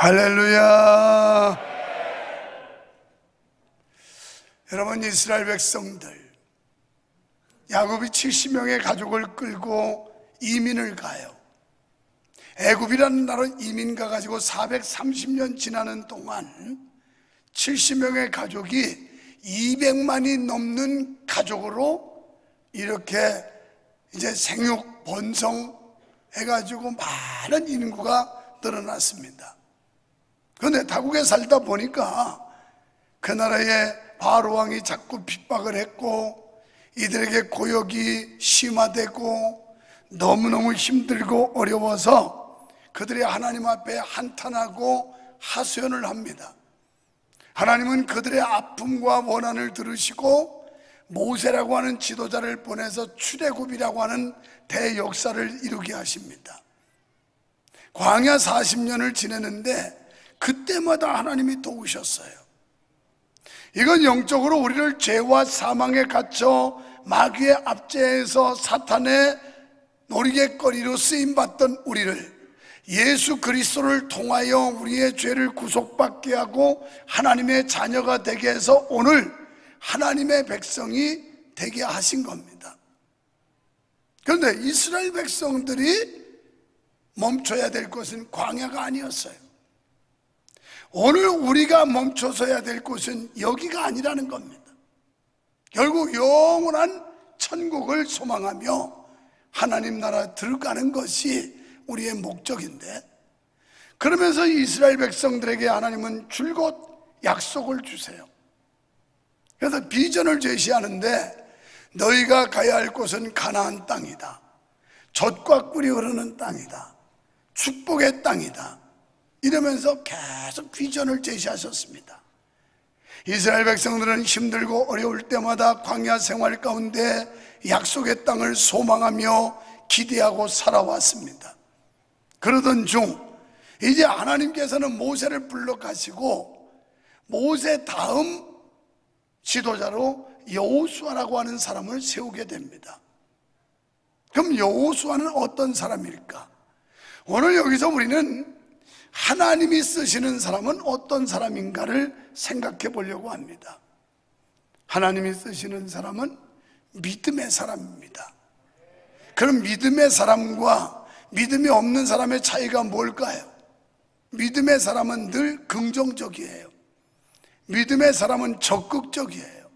할렐루야. 여러분 이스라엘 백성들 야곱이 70명의 가족을 끌고 이민을 가요. 애굽이라는 나라는 이민 가 가지고 430년 지나는 동안 70명의 가족이 200만이 넘는 가족으로 이렇게 이제 생육 번성 해 가지고 많은 인구가 늘어났습니다. 그런데 타국에 살다 보니까 그 나라의 바로 왕이 자꾸 핍박을 했고 이들에게 고역이 심화되고 너무너무 힘들고 어려워서 그들이 하나님 앞에 한탄하고 하소연을 합니다. 하나님은 그들의 아픔과 원한을 들으시고 모세라고 하는 지도자를 보내서 출애굽이라고 하는 대역사를 이루게 하십니다. 광야 40년을 지내는데 그때마다 하나님이 도우셨어요. 이건 영적으로 우리를 죄와 사망에 갇혀 마귀의 압제에서 사탄의 놀이개거리로 쓰임 받던 우리를 예수 그리스도를 통하여 우리의 죄를 구속받게 하고 하나님의 자녀가 되게 해서 오늘 하나님의 백성이 되게 하신 겁니다. 그런데 이스라엘 백성들이 멈춰야 될 것은 광야가 아니었어요. 오늘 우리가 멈춰서야 될 곳은 여기가 아니라는 겁니다. 결국 영원한 천국을 소망하며 하나님 나라 들어가는 것이 우리의 목적인데 그러면서 이스라엘 백성들에게 하나님은 줄곧 약속을 주세요. 그래서 비전을 제시하는데 너희가 가야 할 곳은 가나안 땅이다. 젖과 꿀이 흐르는 땅이다. 축복의 땅이다. 이러면서 계속 비전을 제시하셨습니다. 이스라엘 백성들은 힘들고 어려울 때마다 광야 생활 가운데 약속의 땅을 소망하며 기대하고 살아왔습니다. 그러던 중 이제 하나님께서는 모세를 불러 가시고 모세 다음 지도자로 여호수아라고 하는 사람을 세우게 됩니다. 그럼 여호수아는 어떤 사람일까? 오늘 여기서 우리는 하나님이 쓰시는 사람은 어떤 사람인가를 생각해 보려고 합니다. 하나님이 쓰시는 사람은 믿음의 사람입니다. 그럼 믿음의 사람과 믿음이 없는 사람의 차이가 뭘까요? 믿음의 사람은 늘 긍정적이에요. 믿음의 사람은 적극적이에요.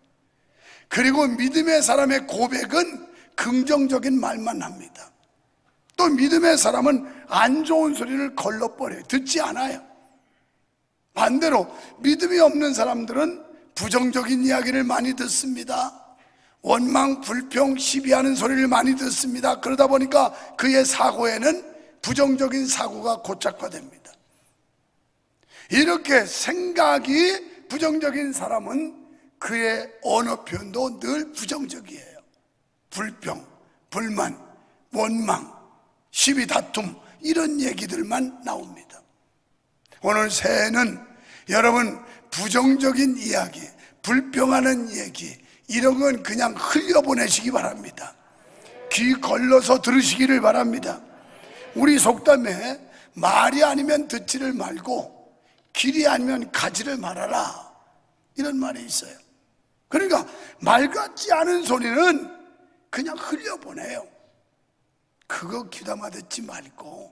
그리고 믿음의 사람의 고백은 긍정적인 말만 합니다. 또 믿음의 사람은 안 좋은 소리를 걸러버려요. 듣지 않아요. 반대로 믿음이 없는 사람들은 부정적인 이야기를 많이 듣습니다. 원망, 불평, 시비하는 소리를 많이 듣습니다. 그러다 보니까 그의 사고에는 부정적인 사고가 고착화됩니다. 이렇게 생각이 부정적인 사람은 그의 언어 표현도 늘 부정적이에요. 불평, 불만, 원망, 시비 다툼 이런 얘기들만 나옵니다. 오늘 새해는 여러분 부정적인 이야기, 불평하는 얘기 이런 건 그냥 흘려보내시기 바랍니다. 귀 걸러서 들으시기를 바랍니다. 우리 속담에 말이 아니면 듣지를 말고 길이 아니면 가지를 말아라 이런 말이 있어요. 그러니까 말 같지 않은 소리는 그냥 흘려보내요. 그거 귀담아 듣지 말고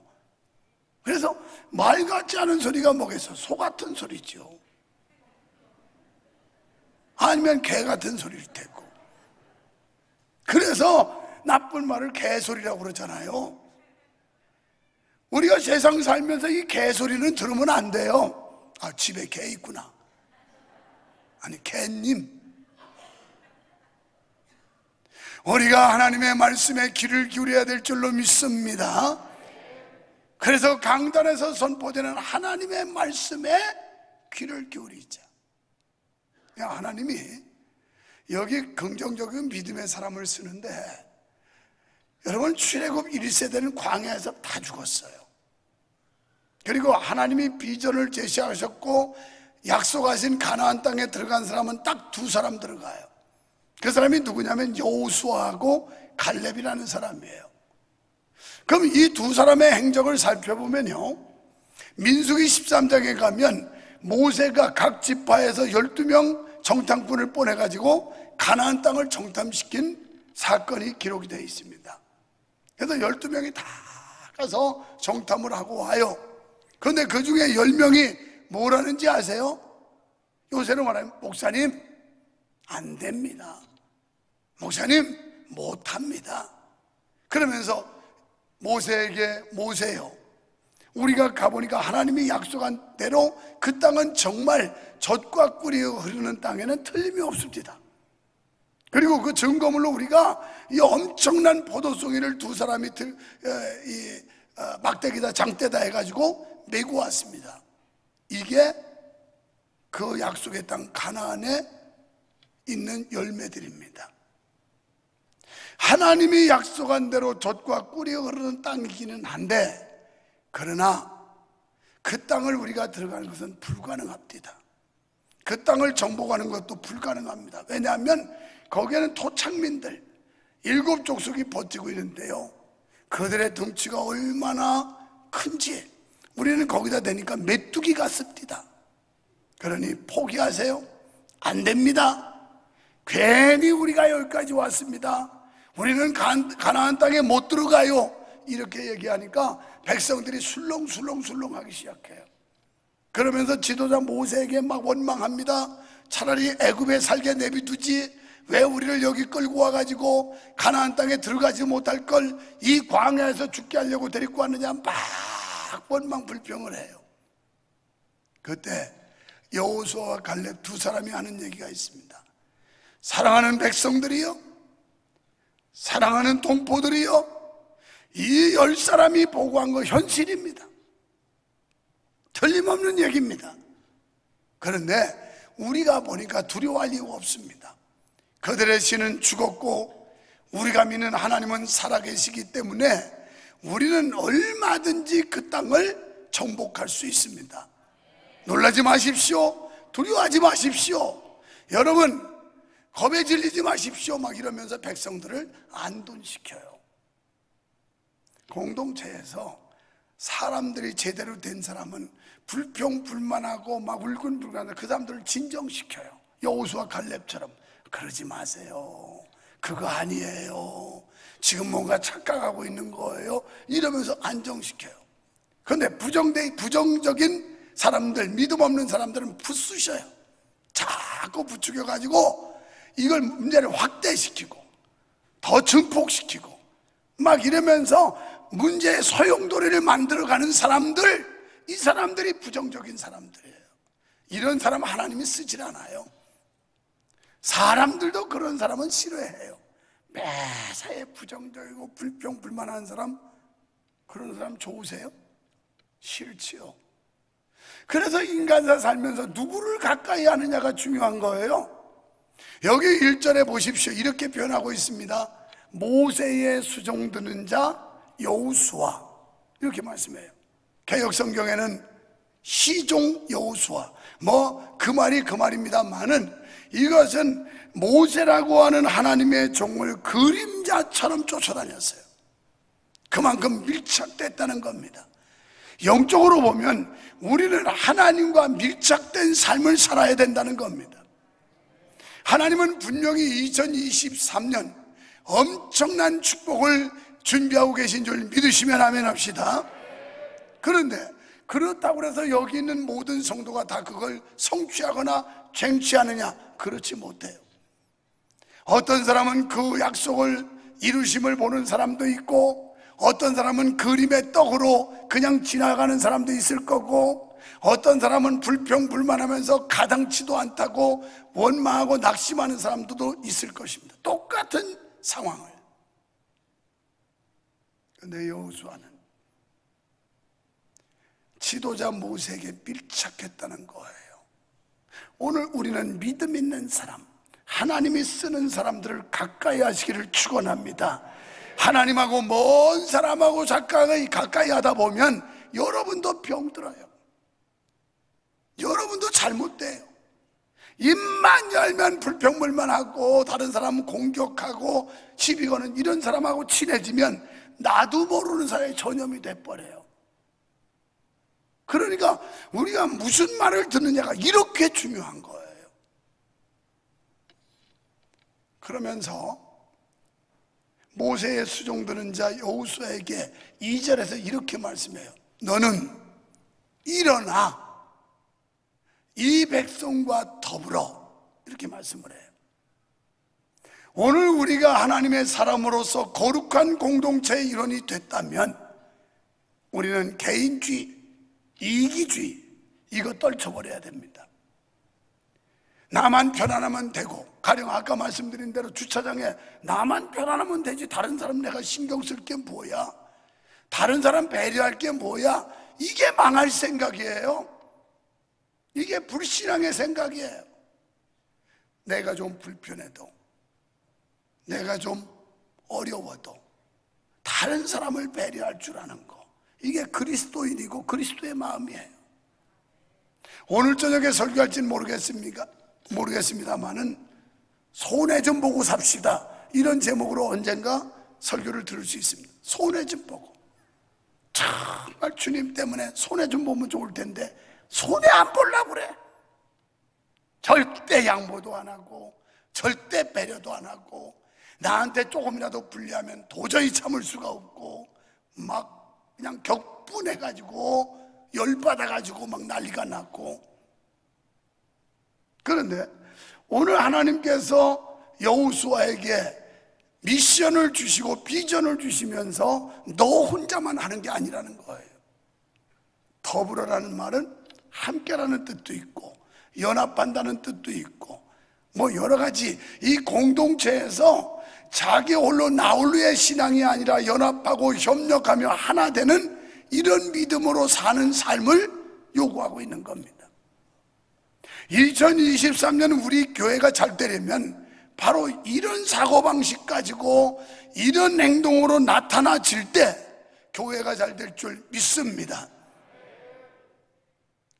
그래서 말 같지 않은 소리가 뭐겠어? 소 같은 소리죠. 아니면 개 같은 소리일 테고. 그래서 나쁜 말을 개소리라고 그러잖아요. 우리가 세상 살면서 이 개소리는 들으면 안 돼요. 아, 집에 개 있구나. 아니, 개님. 우리가 하나님의 말씀에 귀를 기울여야 될 줄로 믿습니다. 그래서 강단에서 선포되는 하나님의 말씀에 귀를 기울이자. 하나님이 여기 긍정적인 믿음의 사람을 쓰는데 여러분 출애굽 1세대는 광야에서 다 죽었어요. 그리고 하나님이 비전을 제시하셨고 약속하신 가나안 땅에 들어간 사람은 딱 두 사람 들어가요. 그 사람이 누구냐면 여호수아하고 갈렙이라는 사람이에요. 그럼 이 두 사람의 행적을 살펴보면요. 민수기 13장에 가면 모세가 각 지파에서 12명 정탐꾼을 보내 가지고 가나안 땅을 정탐시킨 사건이 기록이 되어 있습니다. 그래서 12명이 다 가서 정탐을 하고 와요. 그런데 그 중에 10명이 뭐라는지 아세요? 요새는 말하면 목사님 안 됩니다. 목사님 못합니다. 그러면서 모세에게 모세요. 우리가 가보니까 하나님이 약속한 대로 그 땅은 정말 젖과 꿀이 흐르는 땅에는 틀림이 없습니다. 그리고 그 증거물로 우리가 이 엄청난 포도송이를 두 사람이 들, 어, 이 어, 막대기다 장대다 해가지고 메고 왔습니다. 이게 그 약속의 땅 가나안에 있는 열매들입니다. 하나님이 약속한 대로 젖과 꿀이 흐르는 땅이기는 한데 그러나 그 땅을 우리가 들어가는 것은 불가능합니다. 그 땅을 정복하는 것도 불가능합니다. 왜냐하면 거기에는 토착민들 일곱 족속이 버티고 있는데요. 그들의 덩치가 얼마나 큰지 우리는 거기다 대니까 메뚜기 같습니다. 그러니 포기하세요. 안 됩니다. 괜히 우리가 여기까지 왔습니다. 우리는 가나안 땅에 못 들어가요. 이렇게 얘기하니까 백성들이 술렁술렁술렁 하기 시작해요. 그러면서 지도자 모세에게 막 원망합니다. 차라리 애굽에 살게 내비두지 왜 우리를 여기 끌고 와가지고 가나안 땅에 들어가지 못할 걸 이 광야에서 죽게 하려고 데리고 왔느냐 막 원망 불평을 해요. 그때 여호수아와 갈렙 두 사람이 하는 얘기가 있습니다. 사랑하는 백성들이요, 사랑하는 동포들이요, 이 열 사람이 보고한 거 현실입니다. 틀림없는 얘기입니다. 그런데 우리가 보니까 두려워할 이유가 없습니다. 그들의 신은 죽었고 우리가 믿는 하나님은 살아계시기 때문에 우리는 얼마든지 그 땅을 정복할 수 있습니다. 놀라지 마십시오. 두려워하지 마십시오. 여러분, 겁에 질리지 마십시오. 막 이러면서 백성들을 안돈시켜요. 공동체에서 사람들이 제대로 된 사람은 불평불만하고 막 울근불근하는 그 사람들을 진정시켜요. 여호수와 갈렙처럼 그러지 마세요. 그거 아니에요. 지금 뭔가 착각하고 있는 거예요. 이러면서 안정시켜요. 그런데 부정대 부정적인 사람들, 믿음 없는 사람들은 부수셔요. 자꾸 부추겨 가지고 이걸 문제를 확대시키고 더 증폭시키고 막 이러면서 문제의 소용돌이를 만들어가는 사람들, 이 사람들이 부정적인 사람들이에요. 이런 사람 하나님이 쓰질 않아요. 사람들도 그런 사람은 싫어해요. 매사에 부정적이고 불평불만한 사람, 그런 사람 좋으세요? 싫지요. 그래서 인간사 살면서 누구를 가까이 하느냐가 중요한 거예요. 여기 1절에 보십시오. 이렇게 표현하고 있습니다. 모세의 수종드는 자 여우수아 이렇게 말씀해요. 개혁 성경에는 시종 여우수아 뭐 그 말이 그 말입니다만은 이것은 모세라고 하는 하나님의 종을 그림자처럼 쫓아다녔어요. 그만큼 밀착됐다는 겁니다. 영적으로 보면 우리는 하나님과 밀착된 삶을 살아야 된다는 겁니다. 하나님은 분명히 2023년 엄청난 축복을 준비하고 계신 줄 믿으시면 아멘 합시다. 그런데 그렇다고 해서 여기 있는 모든 성도가 다 그걸 성취하거나 쟁취하느냐? 그렇지 못해요. 어떤 사람은 그 약속을 이루심을 보는 사람도 있고 어떤 사람은 그림의 떡으로 그냥 지나가는 사람도 있을 거고 어떤 사람은 불평불만하면서 가당치도 않다고 원망하고 낙심하는 사람들도 있을 것입니다. 똑같은 상황을. 근데 여호수아는 지도자 모세에게 밀착했다는 거예요. 오늘 우리는 믿음 있는 사람, 하나님이 쓰는 사람들을 가까이 하시기를 축원합니다. 하나님하고 먼 사람하고 가까이 가까이 하다 보면 여러분도 병들어요. 여러분도 잘못돼요. 입만 열면 불평불만 하고 다른 사람 공격하고 시비 거는 이런 사람하고 친해지면 나도 모르는 사이에 전염이 돼버려요. 그러니까 우리가 무슨 말을 듣느냐가 이렇게 중요한 거예요. 그러면서 모세의 수종드는 자 여호수아에게 2절에서 이렇게 말씀해요. 너는 일어나 이 백성과 더불어 이렇게 말씀을 해요. 오늘 우리가 하나님의 사람으로서 거룩한 공동체의 일원이 됐다면 우리는 개인주의, 이기주의 이거 떨쳐버려야 됩니다. 나만 편안하면 되고 가령 아까 말씀드린 대로 주차장에 나만 편안하면 되지 다른 사람 내가 신경 쓸 게 뭐야? 다른 사람 배려할 게 뭐야? 이게 망할 생각이에요. 이게 불신앙의 생각이에요. 내가 좀 불편해도 내가 좀 어려워도 다른 사람을 배려할 줄 아는 거. 이게 그리스도인이고 그리스도의 마음이에요. 오늘 저녁에 설교할지는 모르겠습니까? 모르겠습니다만은 손해 좀 보고 삽시다. 이런 제목으로 언젠가 설교를 들을 수 있습니다. 손해 좀 보고. 정말 주님 때문에 손해 좀 보면 좋을 텐데 손해 안 보려고 그래. 절대 양보도 안 하고 절대 배려도 안 하고 나한테 조금이라도 불리하면 도저히 참을 수가 없고 막 그냥 격분해가지고 열받아가지고 막 난리가 났고 그런데 오늘 하나님께서 여우수아에게 미션을 주시고 비전을 주시면서 너 혼자만 하는 게 아니라는 거예요. 더불어라는 말은 함께라는 뜻도 있고 연합한다는 뜻도 있고 뭐 여러 가지 이 공동체에서 자기 홀로 나홀로의 신앙이 아니라 연합하고 협력하며 하나 되는 이런 믿음으로 사는 삶을 요구하고 있는 겁니다. 2023년 우리 교회가 잘 되려면 바로 이런 사고방식 가지고 이런 행동으로 나타나질 때 교회가 잘 될 줄 믿습니다.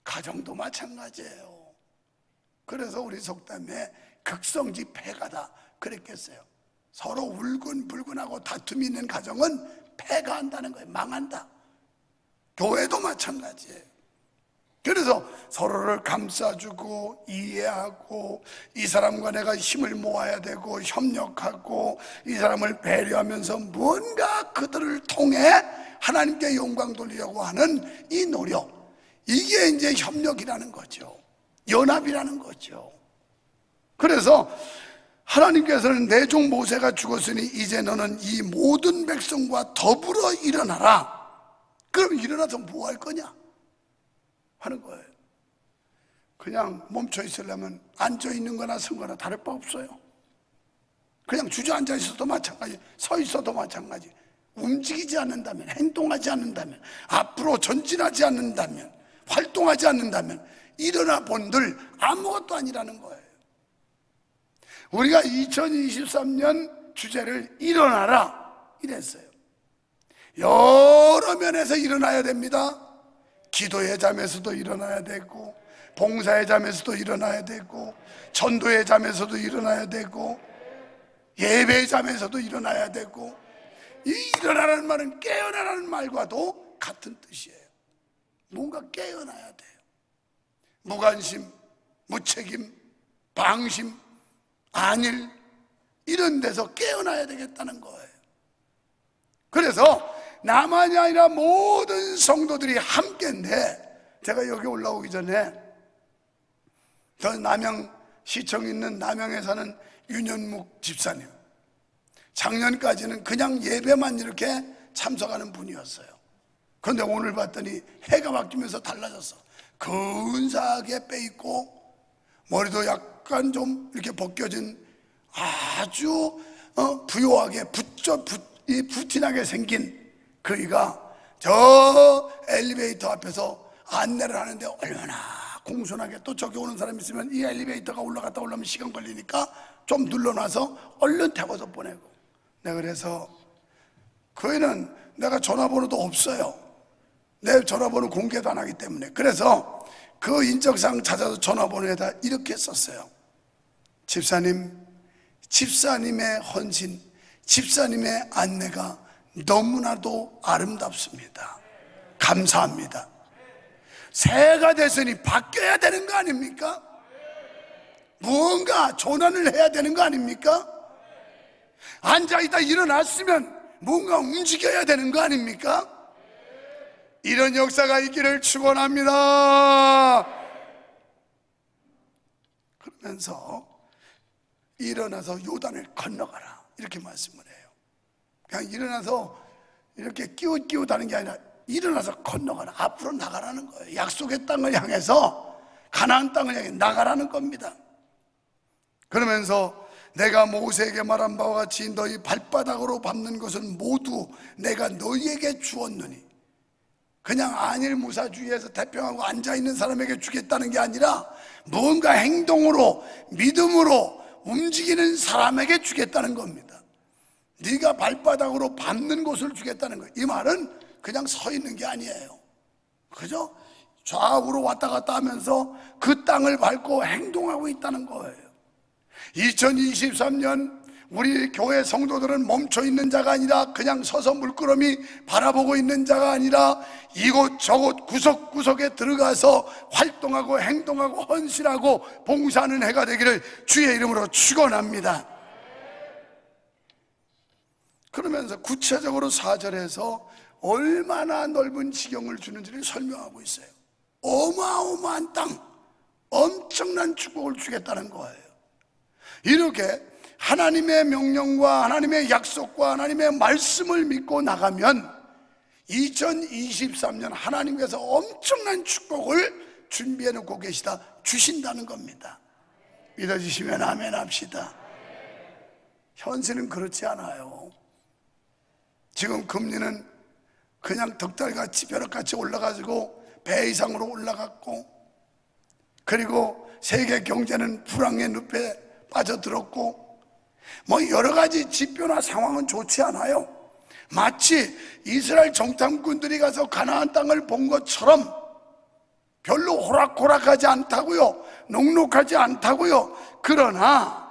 가정도 마찬가지예요. 그래서 우리 속담에 극성지 폐가다 그랬겠어요. 서로 울근불근하고 다툼이 있는 가정은 폐가 한다는 거예요. 망한다. 교회도 마찬가지예요. 그래서 서로를 감싸주고 이해하고 이 사람과 내가 힘을 모아야 되고 협력하고 이 사람을 배려하면서 뭔가 그들을 통해 하나님께 영광 돌리려고 하는 이 노력 이게 이제 협력이라는 거죠. 연합이라는 거죠. 그래서 하나님께서는 내 종 모세가 죽었으니 이제 너는 이 모든 백성과 더불어 일어나라. 그럼 일어나서 뭐 할 거냐? 하는 거예요. 그냥 멈춰 있으려면 앉아 있는 거나 선 거나 다를 바 없어요. 그냥 주저앉아 있어도 마찬가지, 서 있어도 마찬가지. 움직이지 않는다면, 행동하지 않는다면, 앞으로 전진하지 않는다면, 활동하지 않는다면, 일어나 본들 아무것도 아니라는 거예요. 우리가 2023년 주제를 일어나라 이랬어요. 여러 면에서 일어나야 됩니다. 기도의 잠에서도 일어나야 되고, 봉사의 잠에서도 일어나야 되고, 전도의 잠에서도 일어나야 되고, 예배의 잠에서도 일어나야 되고, 이 일어나라는 말은 깨어나라는 말과도 같은 뜻이에요. 뭔가 깨어나야 돼요. 무관심, 무책임, 방심, 안일 이런 데서 깨어나야 되겠다는 거예요. 그래서 나만이 아니라 모든 성도들이 함께인데 제가 여기 올라오기 전에 저 남양 시청 있는 남양에 사는 윤현묵 집사님 작년까지는 그냥 예배만 이렇게 참석하는 분이었어요. 그런데 오늘 봤더니 해가 바뀌면서 달라졌어. 근사하게 빼있고 머리도 약간 좀 이렇게 벗겨진 아주 어, 부요하게 붙져 붙, 이 부티나게 생긴 그이가 저 엘리베이터 앞에서 안내를 하는데 얼마나 공손하게 또 저기 오는 사람 있으면 이 엘리베이터가 올라갔다 올라오면 시간 걸리니까 좀 눌러놔서 얼른 태워서 보내고 내가 그래서 그애는 내가 전화번호도 없어요 내 전화번호 공개도 안 하기 때문에 그래서 그 인적사항 찾아서 전화번호에다 이렇게 썼어요 집사님 집사님의 헌신 집사님의 안내가 너무나도 아름답습니다 감사합니다 새가 됐으니 바뀌어야 되는 거 아닙니까? 무언가 전환을 해야 되는 거 아닙니까? 앉아있다 일어났으면 뭔가 움직여야 되는 거 아닙니까? 이런 역사가 있기를 축원합니다. 그러면서 일어나서 요단을 건너가라 이렇게 말씀을 해요. 그냥 일어나서 이렇게 끼웃끼웃 하는 게 아니라 일어나서 건너가라 앞으로 나가라는 거예요. 약속의 땅을 향해서 가나안 땅을 향해 나가라는 겁니다. 그러면서 내가 모세에게 말한 바와 같이 너희 발바닥으로 밟는 것은 모두 내가 너희에게 주었느니 그냥 안일 무사주의에서 태평하고 앉아 있는 사람에게 주겠다는 게 아니라 뭔가 행동으로 믿음으로 움직이는 사람에게 주겠다는 겁니다. 네가 발바닥으로 밟는 곳을 주겠다는 거예요. 이 말은 그냥 서 있는 게 아니에요. 그죠? 좌우로 왔다 갔다 하면서 그 땅을 밟고 행동하고 있다는 거예요. 2023년 우리 교회 성도들은 멈춰 있는 자가 아니라 그냥 서서 물끄러미 바라보고 있는 자가 아니라 이곳저곳 구석구석에 들어가서 활동하고 행동하고 헌신하고 봉사하는 해가 되기를 주의 이름으로 축원합니다. 그러면서 구체적으로 사절에서 얼마나 넓은 지경을 주는지를 설명하고 있어요. 어마어마한 땅, 엄청난 축복을 주겠다는 거예요. 이렇게 하나님의 명령과 하나님의 약속과 하나님의 말씀을 믿고 나가면 2023년 하나님께서 엄청난 축복을 준비해 놓고 계시다 주신다는 겁니다. 믿어주시면 아멘 합시다. 현실은 그렇지 않아요. 지금 금리는 그냥 덕달같이 벼락같이 올라가지고 배 이상으로 올라갔고 그리고 세계 경제는 불황의 늪에 빠져들었고 뭐 여러 가지 지표나 상황은 좋지 않아요. 마치 이스라엘 정탐꾼들이 가서 가나안 땅을 본 것처럼 별로 호락호락하지 않다고요. 녹록하지 않다고요. 그러나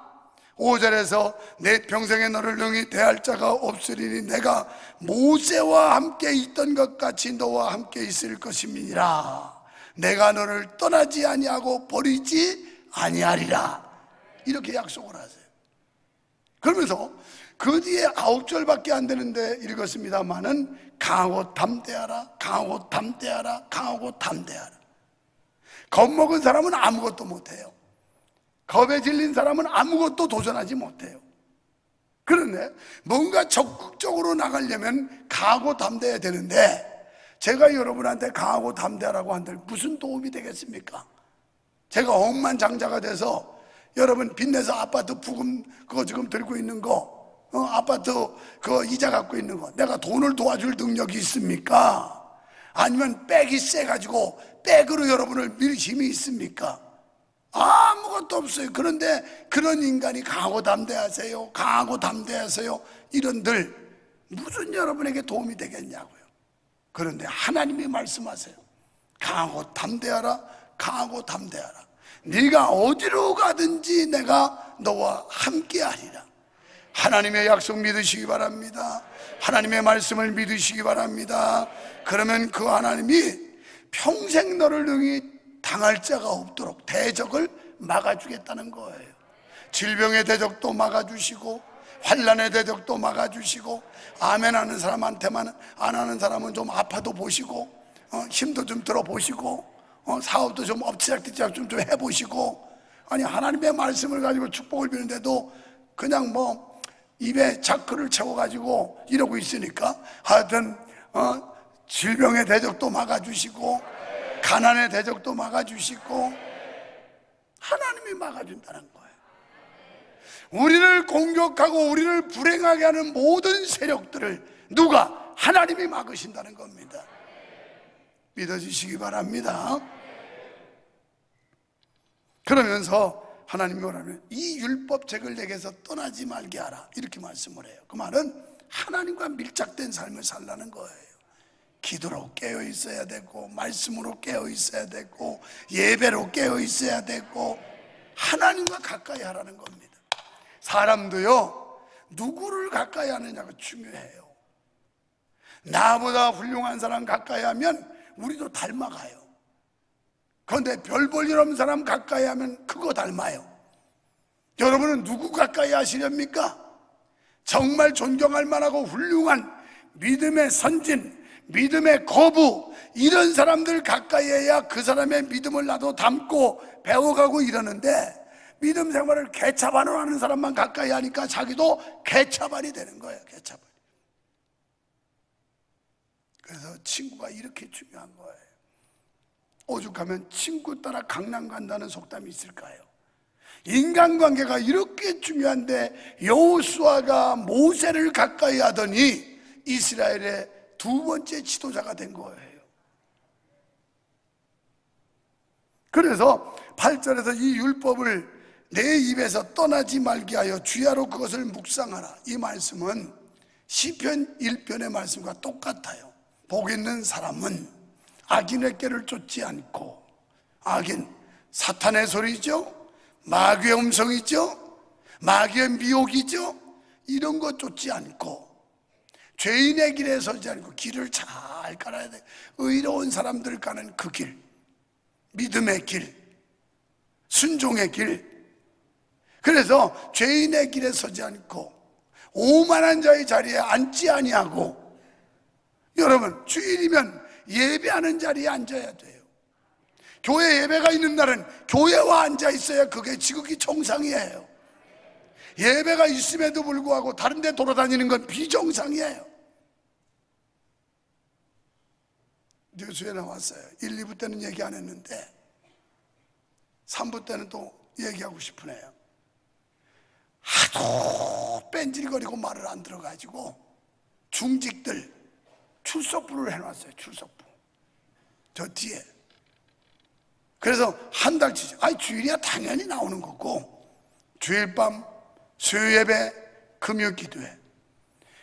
5절에서 내 평생에 너를 능히 대할 자가 없으리니 내가 모세와 함께 있던 것 같이 너와 함께 있을 것임이니라. 내가 너를 떠나지 아니하고 버리지 아니하리라. 이렇게 약속을 하세요. 그러면서 그 뒤에 아홉 절밖에 안 되는데 읽었습니다만은 강하고 담대하라, 강하고 담대하라, 강하고 담대하라. 겁먹은 사람은 아무것도 못해요. 겁에 질린 사람은 아무것도 도전하지 못해요. 그런데 뭔가 적극적으로 나가려면 강하고 담대해야 되는데 제가 여러분한테 강하고 담대하라고 한들 무슨 도움이 되겠습니까? 제가 억만장자가 돼서 여러분 빚내서 아파트 부금 그거 지금 들고 있는 거 어, 아파트 그 이자 갖고 있는 거 내가 돈을 도와줄 능력이 있습니까? 아니면 백이 세가지고 백으로 여러분을 밀 힘이 있습니까? 아무것도 없어요. 그런데 그런 인간이 강하고 담대하세요. 강하고 담대하세요. 이런들 무슨 여러분에게 도움이 되겠냐고요. 그런데 하나님이 말씀하세요. 강하고 담대하라. 강하고 담대하라. 네가 어디로 가든지 내가 너와 함께하리라. 하나님의 약속 믿으시기 바랍니다. 하나님의 말씀을 믿으시기 바랍니다. 그러면 그 하나님이 평생 너를 능히 당할 자가 없도록 대적을 막아주겠다는 거예요. 질병의 대적도 막아주시고 환란의 대적도 막아주시고 아멘 하는 사람한테만 안 하는 사람은 좀 아파도 보시고 어, 힘도 좀 들어보시고 어, 사업도 좀 엎치락뒤치락 좀, 좀 해보시고 아니 하나님의 말씀을 가지고 축복을 비는데도 그냥 뭐 입에 자크를 채워가지고 이러고 있으니까 하여튼 어, 질병의 대적도 막아주시고 가난의 대적도 막아주시고 하나님이 막아준다는 거예요. 우리를 공격하고 우리를 불행하게 하는 모든 세력들을 누가? 하나님이 막으신다는 겁니다. 믿어주시기 바랍니다. 그러면서 하나님이 뭐라면 이 율법책을 내게서 떠나지 말게 하라 이렇게 말씀을 해요. 그 말은 하나님과 밀착된 삶을 살라는 거예요. 기도로 깨어 있어야 되고 말씀으로 깨어 있어야 되고 예배로 깨어 있어야 되고 하나님과 가까이 하라는 겁니다. 사람도요 누구를 가까이 하느냐가 중요해요. 나보다 훌륭한 사람 가까이 하면 우리도 닮아가요. 그런데 별 볼 일 없는 사람 가까이 하면 그거 닮아요. 여러분은 누구 가까이 하시렵니까? 정말 존경할 만하고 훌륭한 믿음의 선진, 믿음의 거부, 이런 사람들 가까이 해야 그 사람의 믿음을 나도 담고 배워가고 이러는데 믿음 생활을 개차반으로 하는 사람만 가까이 하니까 자기도 개차반이 되는 거예요, 개차반. 그래서 친구가 이렇게 중요한 거예요. 오죽하면 친구 따라 강남 간다는 속담이 있을까요? 인간관계가 이렇게 중요한데 여호수아가 모세를 가까이 하더니 이스라엘의 두 번째 지도자가 된 거예요. 그래서 8절에서 이 율법을 내 입에서 떠나지 말게 하여 주야로 그것을 묵상하라. 이 말씀은 시편 1편의 말씀과 똑같아요. 복 있는 사람은 악인의 깨를 쫓지 않고 악인 사탄의 소리죠. 마귀의 음성이죠. 마귀의 미혹이죠. 이런 거 쫓지 않고 죄인의 길에 서지 않고 길을 잘 깔아야 돼. 의로운 사람들 가는 그 길, 믿음의 길, 순종의 길. 그래서 죄인의 길에 서지 않고 오만한 자의 자리에 앉지 아니하고 여러분 주일이면 예배하는 자리에 앉아야 돼요. 교회 예배가 있는 날은 교회와 앉아 있어야 그게 지극히 정상이에요. 예배가 있음에도 불구하고 다른 데 돌아다니는 건 비정상이에요. 뉴스에 나왔어요. 1, 2부 때는 얘기 안 했는데 3부 때는 또 얘기하고 싶으네요. 하도 뺀질거리고 말을 안 들어가지고 중직들 출석부를 해놨어요. 출석부. 저 뒤에. 그래서 한 달치, 아니 주일이야 당연히 나오는 거고 주일 밤 수요 예배 금요 기도회.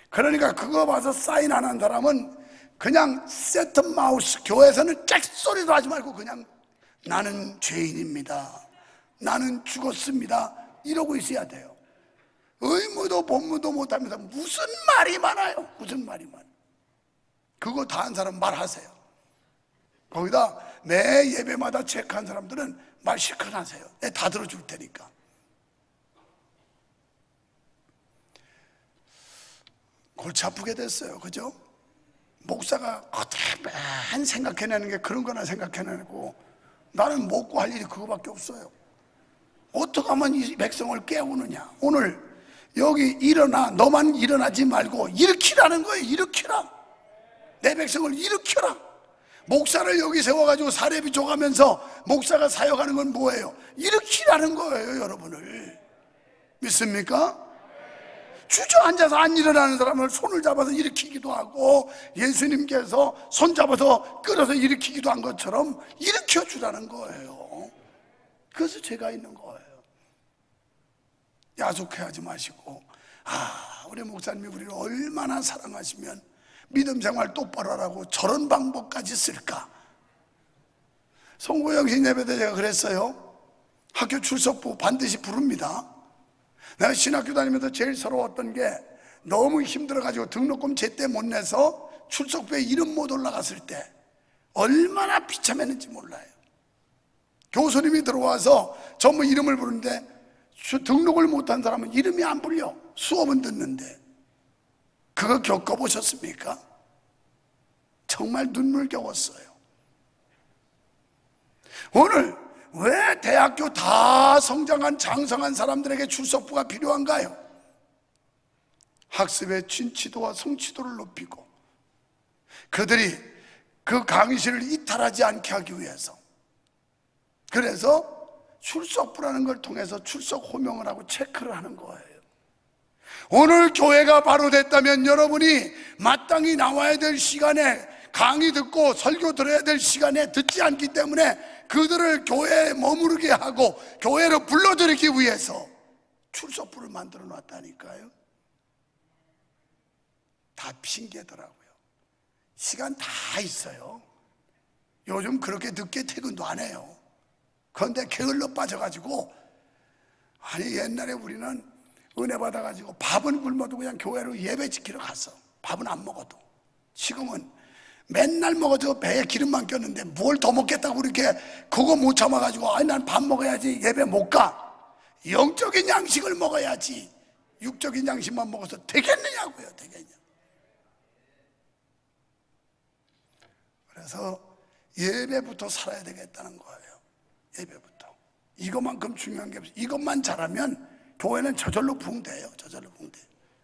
그러니까 그거 봐서 사인 안 한 사람은 그냥 세트 마우스 교회에서는 잭소리도 하지 말고 그냥 나는 죄인입니다. 나는 죽었습니다. 이러고 있어야 돼요. 의무도 본무도 못하면서 무슨 말이 많아요. 무슨 말이 많아. 그거 다 한 사람 말하세요. 거기다 매 예배마다 체크한 사람들은 말 실컷 하세요. 네, 다 들어줄 테니까. 골치 아프게 됐어요. 그죠? 목사가 맨 생각해내는 게 그런 거나 생각해내고 나는 먹고 할 일이 그거밖에 없어요. 어떻게 하면 이 백성을 깨우느냐? 오늘 여기 일어나, 너만 일어나지 말고 일으키라는 거예요. 일으키라. 내 백성을 일으켜라. 목사를 여기 세워가지고 사례비 줘가면서 목사가 사역하는 건 뭐예요? 일으키라는 거예요, 여러분을. 믿습니까? 주저앉아서 안 일어나는 사람을 손을 잡아서 일으키기도 하고 예수님께서 손 잡아서 끌어서 일으키기도 한 것처럼 일으켜 주라는 거예요. 그래서 제가 있는 거예요. 야속해하지 마시고 아 우리 목사님이 우리를 얼마나 사랑하시면 믿음 생활 똑바로 하라고 저런 방법까지 쓸까? 송구영신 예배 때 제가 그랬어요. 학교 출석부 반드시 부릅니다. 내가 신학교 다니면서 제일 서러웠던 게 너무 힘들어가지고 등록금 제때 못 내서 출석부에 이름 못 올라갔을 때 얼마나 비참했는지 몰라요. 교수님이 들어와서 전부 이름을 부르는데 등록을 못한 사람은 이름이 안 불려. 수업은 듣는데. 그거 겪어보셨습니까? 정말 눈물겨웠어요. 오늘 왜 대학교 다 성장한 장성한 사람들에게 출석부가 필요한가요? 학습의 진치도와 성취도를 높이고 그들이 그 강의실을 이탈하지 않게 하기 위해서 그래서 출석부라는 걸 통해서 출석 호명을 하고 체크를 하는 거예요. 오늘 교회가 바로 됐다면 여러분이 마땅히 나와야 될 시간에 강의 듣고 설교 들어야 될 시간에 듣지 않기 때문에 그들을 교회에 머무르게 하고 교회로 불러들이기 위해서 출석부를 만들어 놨다니까요. 다 핑계더라고요. 시간 다 있어요. 요즘 그렇게 늦게 퇴근도 안 해요. 그런데 게을러 빠져가지고 아니 옛날에 우리는 은혜 받아가지고 밥은 굶어도 그냥 교회로 예배 지키러 갔어 밥은 안 먹어도 지금은 맨날 먹어도 배에 기름만 꼈는데 뭘 더 먹겠다고 그렇게 그거 못 참아가지고 아니 난 밥 먹어야지 예배 못 가. 영적인 양식을 먹어야지 육적인 양식만 먹어서 되겠느냐고요 되겠냐. 그래서 예배부터 살아야 되겠다는 거예요. 예배부터. 이것만큼 중요한 게 없어요. 이것만 잘하면 교회는 저절로 붕대요. 저절로 붕대.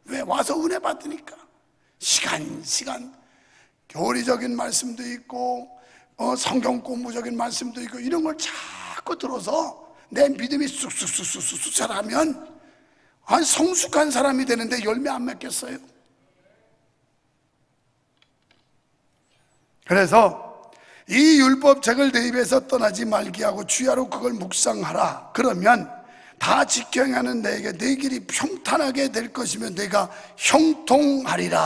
왜? 와서 은혜 받으니까. 시간, 시간. 교리적인 말씀도 있고, 어, 성경 공부적인 말씀도 있고, 이런 걸 자꾸 들어서 내 믿음이 쑥쑥쑥쑥쑥 자라면, 한 성숙한 사람이 되는데 열매 안 맺겠어요? 그래서 이 율법책을 내 입에서 떠나지 말게 하고 주야로 그걸 묵상하라. 그러면 다 지켜하는 내게 내 길이 평탄하게 될 것이며 내가 형통하리라.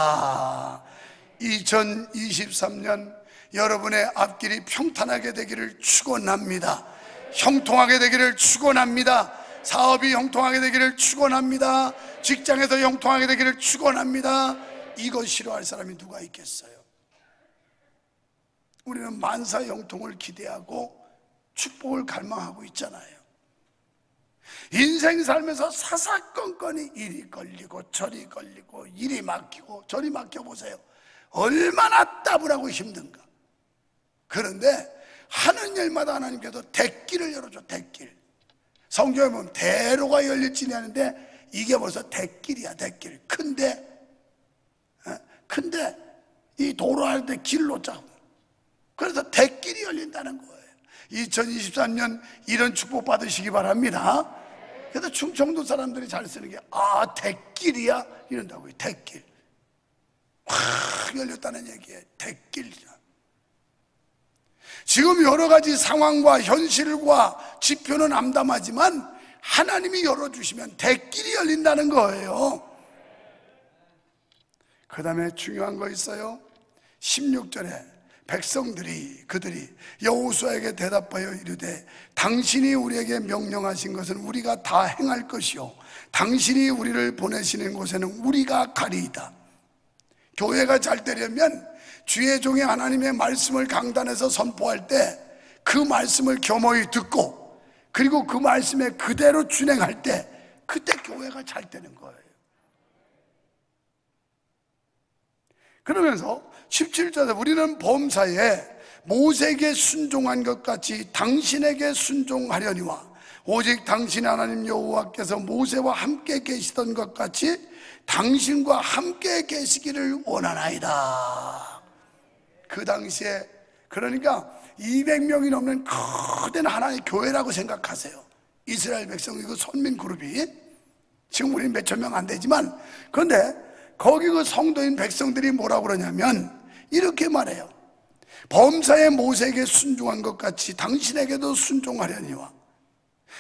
2023년 여러분의 앞길이 평탄하게 되기를 축원합니다. 형통하게 되기를 축원합니다. 사업이 형통하게 되기를 축원합니다. 직장에서 형통하게 되기를 축원합니다. 이거 싫어할 사람이 누가 있겠어요? 우리는 만사 형통을 기대하고 축복을 갈망하고 있잖아요. 인생 살면서 사사건건이 이리 걸리고 저리 걸리고 이리 막히고 저리 막혀 보세요. 얼마나 따분하고 힘든가. 그런데 하는 일마다 하나님께서 대길을 열어줘 대길. 성경에 보면 대로가 열릴지니 하는데 이게 벌써 대길이야 대길. 큰데 어? 근데 이 도로 할 때 길로 짜고 그래서 대길이 열린다는 거예요. 2023년 이런 축복 받으시기 바랍니다. 그래서 충청도 사람들이 잘 쓰는 게, 아, 대길이야? 이런다고요. 대길. 확 열렸다는 얘기예요. 대길이야. 지금 여러 가지 상황과 현실과 지표는 암담하지만 하나님이 열어주시면 대길이 열린다는 거예요. 그 다음에 중요한 거 있어요. 16절에 백성들이 그들이 여호수아에게 대답하여 이르되 당신이 우리에게 명령하신 것은 우리가 다 행할 것이요 당신이 우리를 보내시는 곳에는 우리가 가리이다. 교회가 잘 되려면 주의 종의 하나님의 말씀을 강단에서 선포할 때 그 말씀을 겸허히 듣고 그리고 그 말씀에 그대로 준행할 때 그때 교회가 잘 되는 거예요. 그러면서 17절에 우리는 범사에 모세에게 순종한 것 같이 당신에게 순종하려니와 오직 당신 하나님 여호와께서 모세와 함께 계시던 것 같이 당신과 함께 계시기를 원하나이다. 그 당시에 그러니까 200명이 넘는 거된 하나의 교회라고 생각하세요. 이스라엘 백성 이그 선민 그룹이 지금 우리 몇천 명 안 되지만 그런데 거기 그 성도인 백성들이 뭐라고 그러냐면 이렇게 말해요. 범사의 모세에게 순종한 것 같이 당신에게도 순종하려니와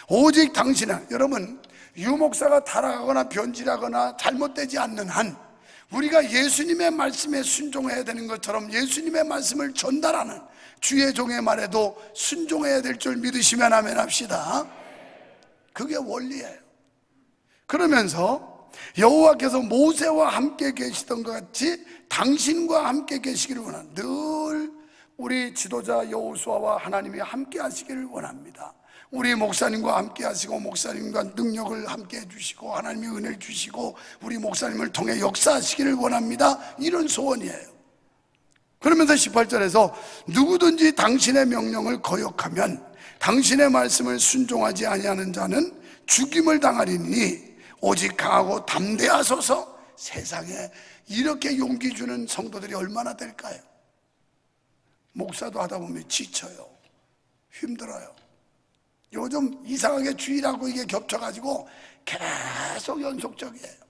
오직 당신은 여러분 유목사가 타락하거나 변질하거나 잘못되지 않는 한 우리가 예수님의 말씀에 순종해야 되는 것처럼 예수님의 말씀을 전달하는 주의 종의 말에도 순종해야 될 줄 믿으시면 하면 합시다. 그게 원리예요. 그러면서 여호와께서 모세와 함께 계시던 것 같이 당신과 함께 계시기를 원한 늘 우리 지도자 여호수아와 하나님이 함께 하시기를 원합니다. 우리 목사님과 함께 하시고 목사님과 능력을 함께 해주시고 하나님의 은혜를 주시고 우리 목사님을 통해 역사하시기를 원합니다. 이런 소원이에요. 그러면서 18절에서 누구든지 당신의 명령을 거역하면 당신의 말씀을 순종하지 아니하는 자는 죽임을 당하리니 오직 강하고 담대하소서 세상에 이렇게 용기 주는 성도들이 얼마나 될까요? 목사도 하다 보면 지쳐요. 힘들어요. 요즘 이상하게 주일하고 이게 겹쳐가지고 계속 연속적이에요.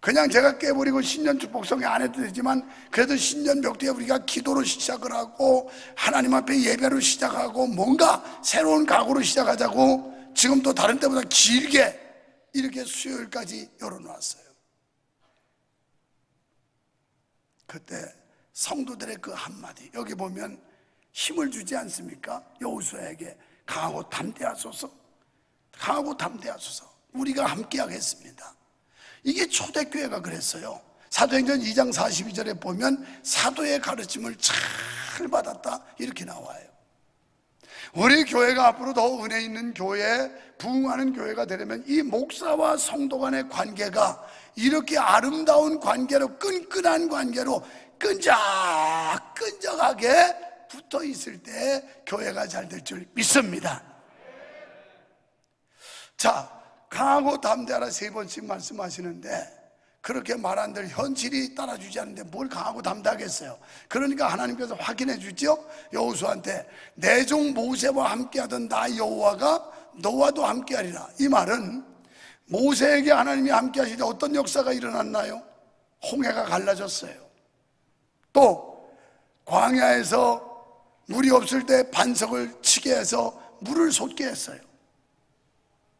그냥 제가 깨버리고 신년 축복성에 안 해도 되지만 그래도 신년 벽두에 우리가 기도로 시작을 하고 하나님 앞에 예배로 시작하고 뭔가 새로운 각오로 시작하자고 지금 또 다른 때보다 길게 이렇게 수요일까지 열어놓았어요. 그때 성도들의 그 한마디 여기 보면 힘을 주지 않습니까? 여호수아에게 강하고 담대하소서 강하고 담대하소서 우리가 함께 하겠습니다 이게 초대교회가 그랬어요 사도행전 2장 42절에 보면 사도의 가르침을 잘 받았다 이렇게 나와요. 우리 교회가 앞으로 더 은혜 있는 교회, 부흥하는 교회가 되려면 이 목사와 성도 간의 관계가 이렇게 아름다운 관계로 끈끈한 관계로 끈적끈적하게 붙어 있을 때 교회가 잘 될 줄 믿습니다. 자, 강하고 담대하라 세 번씩 말씀하시는데 그렇게 말한들 현실이 따라주지 않는데 뭘 강하고 담대하겠어요. 그러니까 하나님께서 확인해 주죠. 여호수한테 내 종 모세와 함께하던 나 여호와가 너와도 함께하리라. 이 말은 모세에게 하나님이 함께하실 때 어떤 역사가 일어났나요? 홍해가 갈라졌어요. 또 광야에서 물이 없을 때 반석을 치게 해서 물을 솟게 했어요.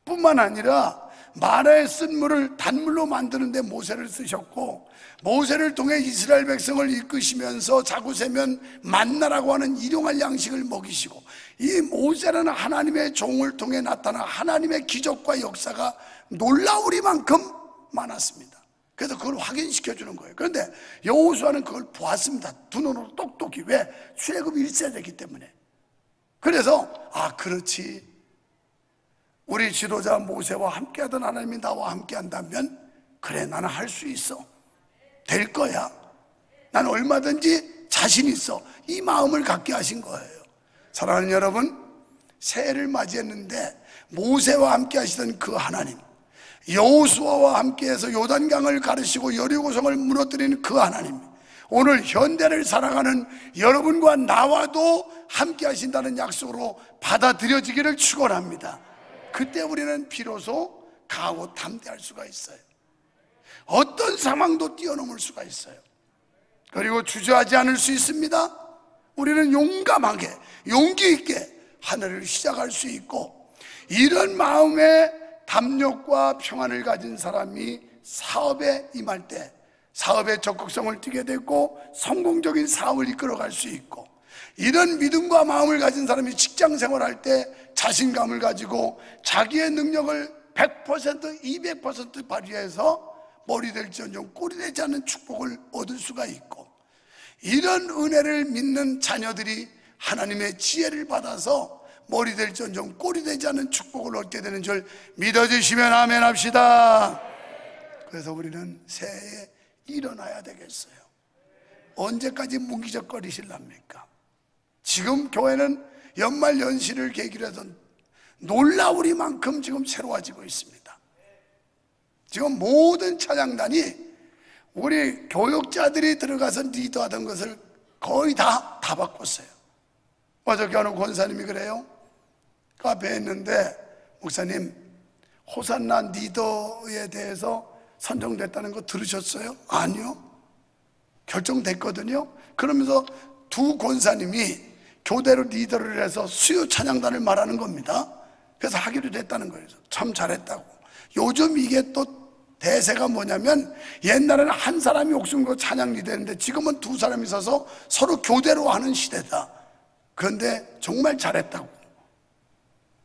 뿐만 아니라 마라에 쓴 물을 단물로 만드는데 모세를 쓰셨고 모세를 통해 이스라엘 백성을 이끄시면서 자구세면 만나라고 하는 일용할 양식을 먹이시고 이 모세라는 하나님의 종을 통해 나타난 하나님의 기적과 역사가 놀라우리만큼 많았습니다. 그래서 그걸 확인시켜 주는 거예요. 그런데 여호수아는 그걸 보았습니다. 두 눈으로 똑똑히 왜 일어야 되기 때문에. 그래서 아 그렇지 우리 지도자 모세와 함께하던 하나님이 나와 함께한다면 그래 나는 할 수 있어. 될 거야. 나는 얼마든지 자신 있어. 이 마음을 갖게 하신 거예요. 사랑하는 여러분 새해를 맞이했는데 모세와 함께 하시던 그 하나님 여호수아와 함께해서 요단강을 가르시고 여리고성을 무너뜨리는 그 하나님 오늘 현대를 살아가는 여러분과 나와도 함께 하신다는 약속으로 받아들여지기를 축원합니다 그때 우리는 비로소 강하고 담대할 수가 있어요. 어떤 상황도 뛰어넘을 수가 있어요. 그리고 주저하지 않을 수 있습니다. 우리는 용감하게, 용기 있게 하늘을 시작할 수 있고, 이런 마음의 담력과 평안을 가진 사람이 사업에 임할 때 사업의 적극성을 띠게 되고 성공적인 사업을 이끌어갈 수 있고 이런 믿음과 마음을 가진 사람이 직장 생활할 때 자신감을 가지고 자기의 능력을 100% 200% 발휘해서 머리 될지언정 꼴이 되지 않는 축복을 얻을 수가 있고 이런 은혜를 믿는 자녀들이 하나님의 지혜를 받아서 머리 될지언정 꼴이 되지 않는 축복을 얻게 되는 줄 믿어주시면 아멘 합시다 그래서 우리는 새해에 일어나야 되겠어요 언제까지 무기적거리실랍니까? 지금 교회는 연말 연시를 계기로 해서 놀라우리만큼 지금 새로워지고 있습니다. 지금 모든 찬양단이 우리 교육자들이 들어가서 리더하던 것을 거의 다, 다 바꿨어요. 어저께 어느 권사님이 그래요. 카페에 있는데, 목사님, 호산나 리더에 대해서 선정됐다는 거 들으셨어요? 아니요. 결정됐거든요. 그러면서 두 권사님이 교대로 리더를 해서 수요 찬양단을 말하는 겁니다. 그래서 하기로 됐다는 거예요. 참 잘했다고. 요즘 이게 또 대세가 뭐냐면 옛날에는 한 사람이 옥순 거 찬양 리더였는데 지금은 두 사람이 있어서 서로 교대로 하는 시대다. 그런데 정말 잘했다고.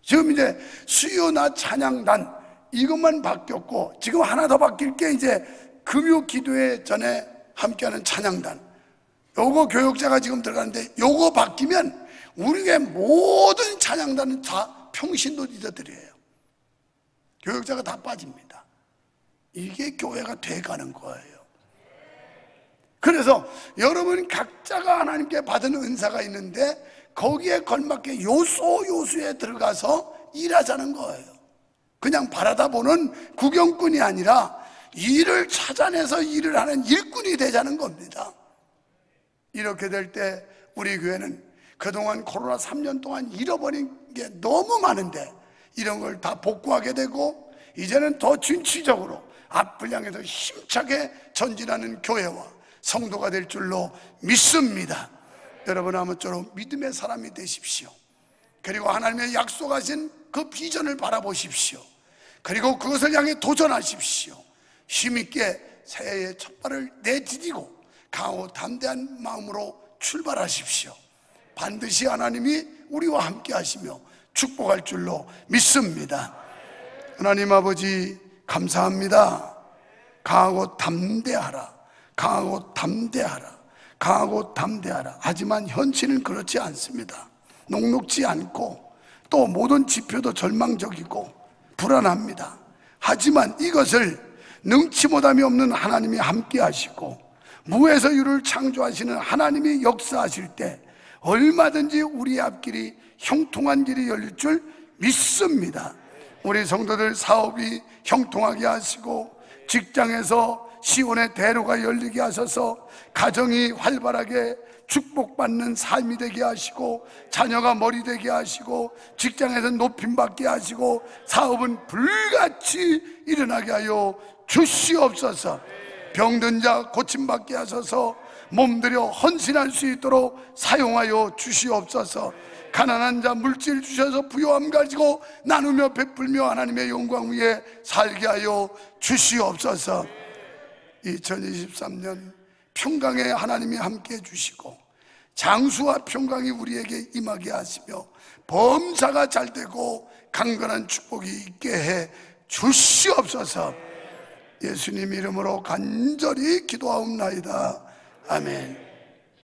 지금 이제 수요나 찬양단 이것만 바뀌었고 지금 하나 더 바뀔 게 이제 금요 기도회 전에 함께하는 찬양단. 요거 교육자가 지금 들어가는데 요거 바뀌면 우리의 모든 찬양단은 다 평신도 리더들이에요. 교육자가 다 빠집니다. 이게 교회가 돼가는 거예요. 그래서 여러분 각자가 하나님께 받은 은사가 있는데 거기에 걸맞게 요소 요소에 들어가서 일하자는 거예요. 그냥 바라다 보는 구경꾼이 아니라 일을 찾아내서 일을 하는 일꾼이 되자는 겁니다. 이렇게 될 때 우리 교회는 그동안 코로나 3년 동안 잃어버린 게 너무 많은데 이런 걸 다 복구하게 되고 이제는 더 진취적으로 앞을 향해서 힘차게 전진하는 교회와 성도가 될 줄로 믿습니다. 여러분 아무쪼록 믿음의 사람이 되십시오. 그리고 하나님의 약속하신 그 비전을 바라보십시오. 그리고 그것을 향해 도전하십시오. 힘있게 새해의 첫 발을 내디디고 강하고 담대한 마음으로 출발하십시오. 반드시 하나님이 우리와 함께 하시며 축복할 줄로 믿습니다. 하나님 아버지, 감사합니다. 강하고 담대하라. 강하고 담대하라. 강하고 담대하라. 하지만 현실은 그렇지 않습니다. 녹록지 않고 또 모든 지표도 절망적이고 불안합니다. 하지만 이것을 능치 못함이 없는 하나님이 함께 하시고 무에서 유를 창조하시는 하나님이 역사하실 때 얼마든지 우리 앞길이 형통한 길이 열릴 줄 믿습니다. 우리 성도들 사업이 형통하게 하시고 직장에서 시온의 대로가 열리게 하셔서 가정이 활발하게 축복받는 삶이 되게 하시고 자녀가 머리 되게 하시고 직장에서 높임 받게 하시고 사업은 불같이 일어나게 하여 주시옵소서 병든 자 고침 받게 하셔서. 몸들여 헌신할 수 있도록 사용하여 주시옵소서. 가난한 자 물질 주셔서 부요함 가지고 나누며 베풀며 하나님의 영광 위에 살게 하여 주시옵소서. 2023년 평강에 하나님이 함께 해주시고 장수와 평강이 우리에게 임하게 하시며 범사가 잘 되고 강건한 축복이 있게 해 주시옵소서 예수님 이름으로 간절히 기도하옵나이다. 아멘